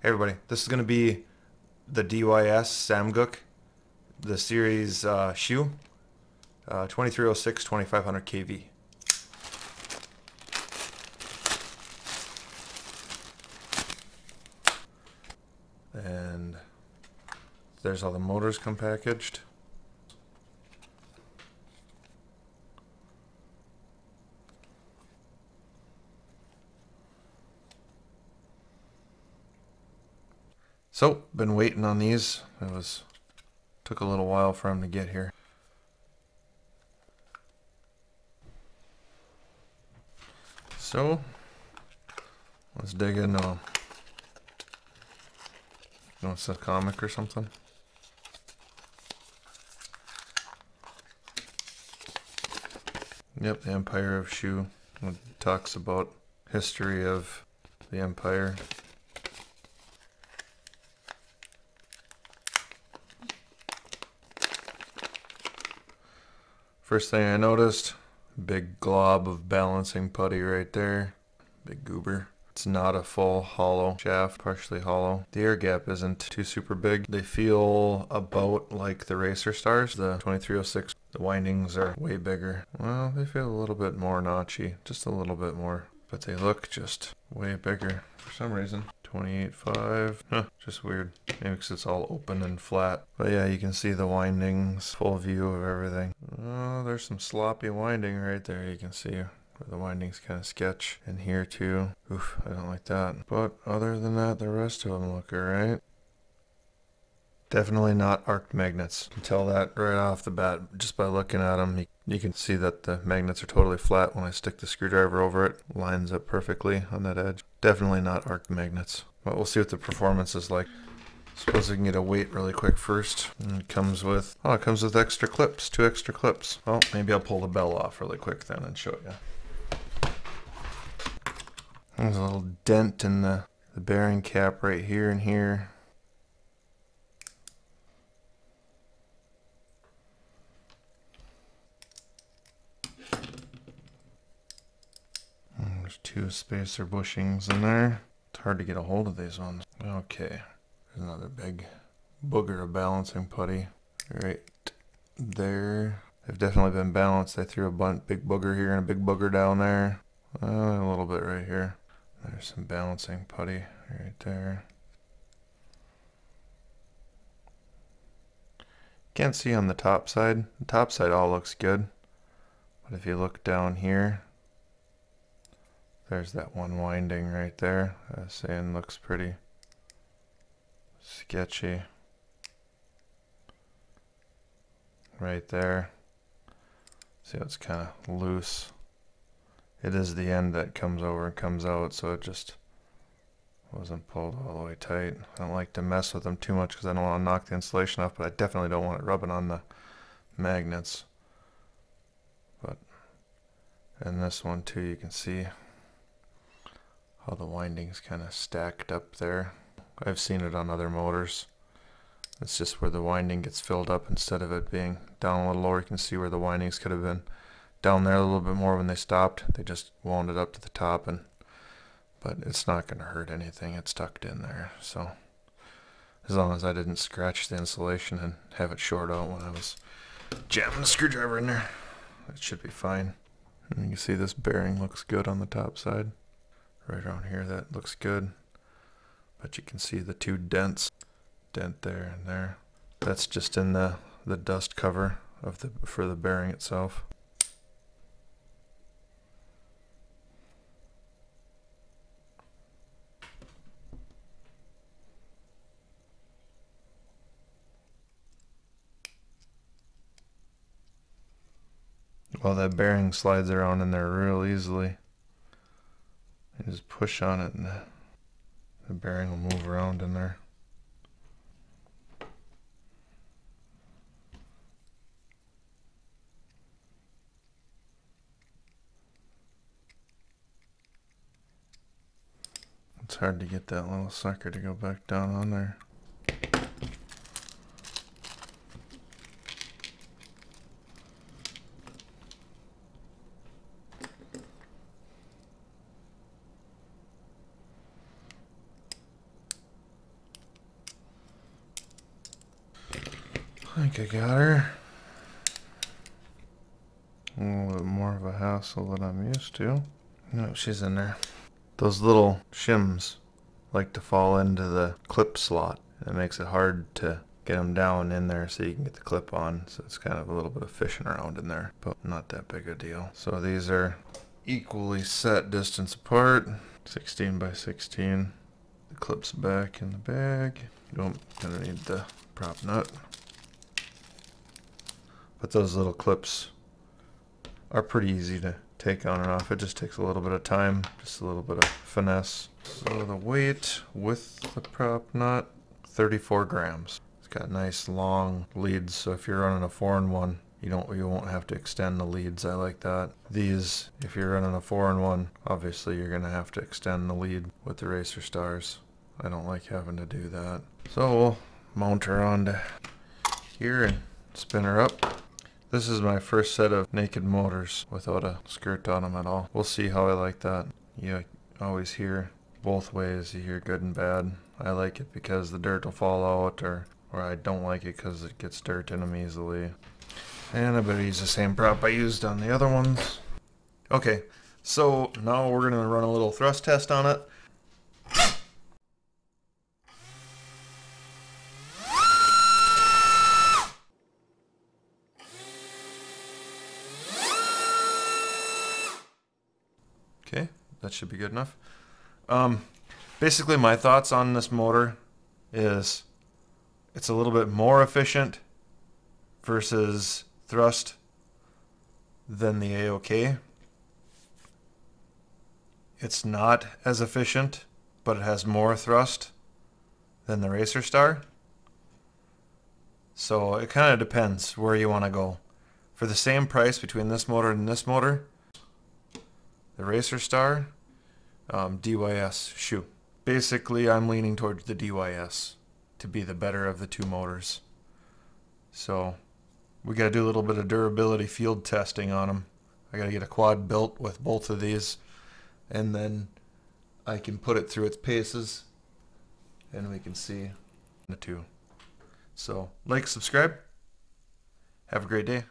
Hey everybody, this is going to be the DYS Samguk, the series uh, Shu, uh, 2306 2500 kV. And there's all the motors come packaged. So, been waiting on these. It was took a little while for them to get here. So, let's dig into them. Uh, you know, it's a comic or something. Yep, the Empire of Shu. Talks about history of the empire. First thing I noticed, big glob of balancing putty right there. Big goober. It's not a full hollow shaft, partially hollow. The air gap isn't too super big. They feel about like the Racerstars, the 2306. The windings are way bigger. Well, they feel a little bit more notchy, just a little bit more. But they look just way bigger for some reason. 28.5. Huh, just weird. Maybe because it's all open and flat. But yeah, you can see the windings, full view of everything. Oh, there's some sloppy winding right there. You can see the windings kind of sketch. And here too. Oof, I don't like that. But other than that, the rest of them look alright. Definitely not arced magnets. You can tell that right off the bat just by looking at them. You can see that the magnets are totally flat when I stick the screwdriver over it. Lines up perfectly on that edge. Definitely not arced magnets. But we'll see what the performance is like. Suppose I can get a weight really quick first. And it comes with, oh, it comes with extra clips, two extra clips. Well, maybe I'll pull the bell off really quick then and show you. There's a little dent in the, the bearing cap right here and here. There's spacer bushings in there. It's hard to get a hold of these ones. Okay, there's another big booger of balancing putty right there. They've definitely been balanced. I threw a big booger here and a big booger down there. Uh, a little bit right here. There's some balancing putty right there. Can't see on the top side. The top side all looks good. But if you look down here, there's that one winding right there. Uh, I was saying looks pretty sketchy. Right there. See how it's kind of loose. It is the end that comes over and comes out, so it just wasn't pulled all the way tight. I don't like to mess with them too much because I don't want to knock the insulation off, but I definitely don't want it rubbing on the magnets. But, and this one too, you can see how the windings kind of stacked up there. I've seen it on other motors. It's just where the winding gets filled up instead of it being down a little lower. You can see where the windings could have been down there a little bit more when they stopped. They just wound it up to the top and but it's not going to hurt anything. It's tucked in there. So as long as I didn't scratch the insulation and have it short out when I was jamming the screwdriver in there, it should be fine. And you can see this bearing looks good on the top side right around here that looks good. But you can see the two dents dent there and there. That's just in the the dust cover of the for the bearing itself. Well that bearing slides around in there real easily just push on it and the, bearing will move around in there. It's hard to get that little sucker to go back down on there. I think I got her. A little bit more of a hassle than I'm used to. No, she's in there. Those little shims like to fall into the clip slot. It makes it hard to get them down in there so you can get the clip on. So it's kind of a little bit of fishing around in there, but not that big a deal. So these are equally set distance apart, 16 by 16. The clip's back in the bag. You Don't gonna need the prop nut. But those little clips are pretty easy to take on and off. It just takes a little bit of time, just a little bit of finesse. So the weight with the prop nut, 34 grams. It's got nice long leads, so if you're running a four in one, you don't you won't have to extend the leads. I like that. These, if you're running a four in one, obviously you're gonna have to extend the lead with the Racerstars. I don't like having to do that. So we'll mount her onto here and spin her up. This is my first set of naked motors without a skirt on them at all. We'll see how I like that. You always hear both ways. You hear good and bad. I like it because the dirt will fall out or, or I don't like it because it gets dirt in them easily. And I better use the same prop I used on the other ones. Okay, so now we're going to run a little thrust test on it. Okay, that should be good enough. Um, basically, my thoughts on this motor is it's a little bit more efficient versus thrust than the AOK. It's not as efficient, but it has more thrust than the Racerstar. So it kind of depends where you want to go. For the same price between this motor and this motor, the Racerstar, um, DYS Shu. Basically, I'm leaning towards the DYS to be the better of the two motors. So we got to do a little bit of durability field testing on them. I got to get a quad built with both of these and then I can put it through its paces and we can see the two. So like, subscribe. Have a great day.